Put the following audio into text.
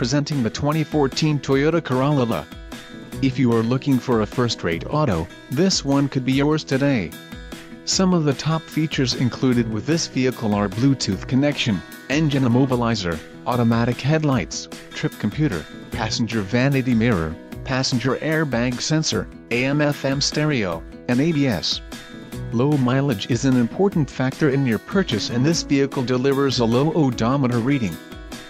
presenting the 2014 Toyota Corolla. If you are looking for a first-rate auto, this one could be yours today. Some of the top features included with this vehicle are Bluetooth connection, engine immobilizer, automatic headlights, trip computer, passenger vanity mirror, passenger airbag sensor, AM-FM stereo, and ABS. Low mileage is an important factor in your purchase and this vehicle delivers a low odometer reading.